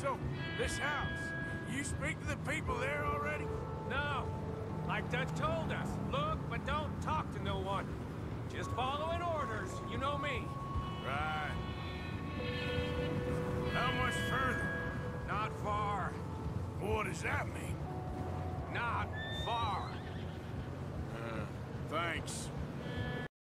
So, this house, you speak to the people there already? No. Like Dutch told us, look, but don't talk to no one. Just following orders, you know me. Right. How much further? Not far. What does that mean? Not far. Uh, thanks.